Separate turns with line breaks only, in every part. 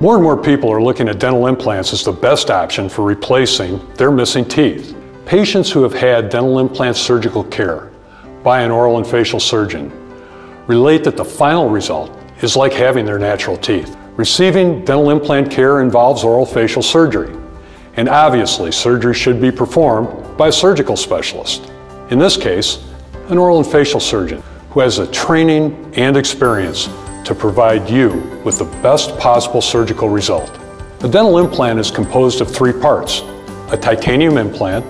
More and more people are looking at dental implants as the best option for replacing their missing teeth. Patients who have had dental implant surgical care by an oral and facial surgeon relate that the final result is like having their natural teeth. Receiving dental implant care involves oral facial surgery, and obviously surgery should be performed by a surgical specialist. In this case, an oral and facial surgeon who has the training and experience to provide you with the best possible surgical result. A dental implant is composed of three parts. A titanium implant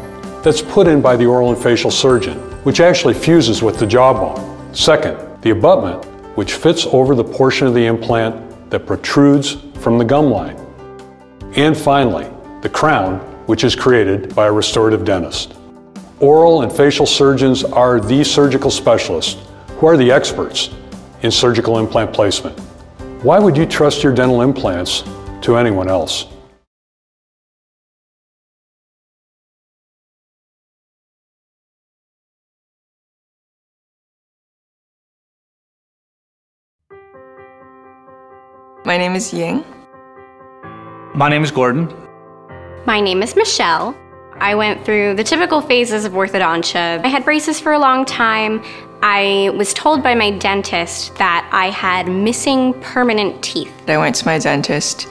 that's put in by the oral and facial surgeon, which actually fuses with the jawbone. Second, the abutment, which fits over the portion of the implant that protrudes from the gum line. And finally, the crown, which is created by a restorative dentist. Oral and facial surgeons are the surgical specialists who are the experts in surgical implant placement. Why would you trust your dental implants to anyone else?
My name is Ying.
My name is Gordon.
My name is Michelle. I went through the typical phases of orthodontia. I had braces for a long time. I was told by my dentist that I had missing permanent teeth.
I went to my dentist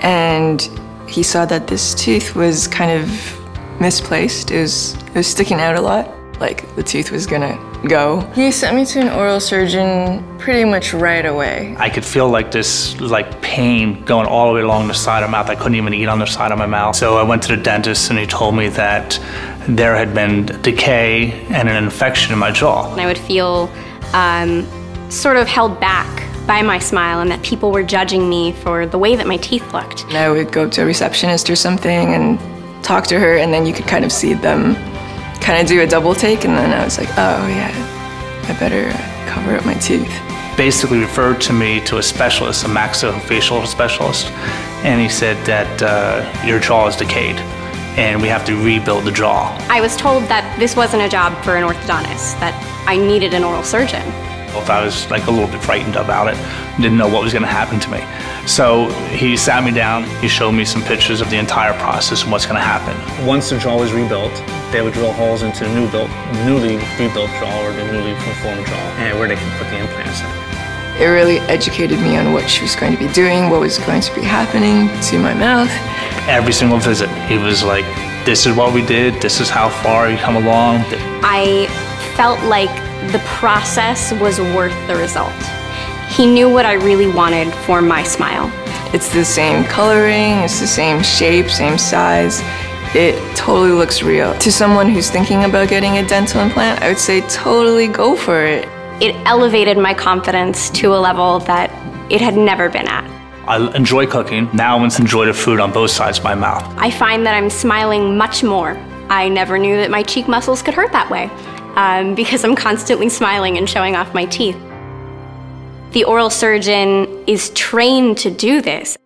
and he saw that this tooth was kind of misplaced. It was, it was sticking out a lot, like the tooth was gonna go. He sent me to an oral surgeon pretty much right away.
I could feel like this like pain going all the way along the side of my mouth. I couldn't even eat on the side of my mouth. So I went to the dentist and he told me that there had been decay and an infection in my jaw.
And I would feel um, sort of held back by my smile and that people were judging me for the way that my teeth looked.
And I would go to a receptionist or something and talk to her and then you could kind of see them kind of do a double take and then I was like, oh yeah, I better cover up my teeth.
Basically referred to me to a specialist, a maxillofacial specialist, and he said that uh, your jaw is decayed and we have to rebuild the jaw.
I was told that this wasn't a job for an orthodontist, that I needed an oral surgeon.
I was like a little bit frightened about it, didn't know what was going to happen to me. So he sat me down, he showed me some pictures of the entire process and what's going to happen. Once the jaw was rebuilt, they would drill holes into the new built, newly rebuilt jaw or the newly reformed jaw, and where they can put the implants in.
It really educated me on what she was going to be doing, what was going to be happening to my mouth.
Every single visit, he was like, this is what we did, this is how far you come along.
I felt like the process was worth the result. He knew what I really wanted for my smile.
It's the same coloring, it's the same shape, same size. It totally looks real. To someone who's thinking about getting a dental implant, I would say totally go for it.
It elevated my confidence to a level that it had never been at.
I enjoy cooking. Now I enjoy the food on both sides of my mouth.
I find that I'm smiling much more. I never knew that my cheek muscles could hurt that way um, because I'm constantly smiling and showing off my teeth. The oral surgeon is trained to do this.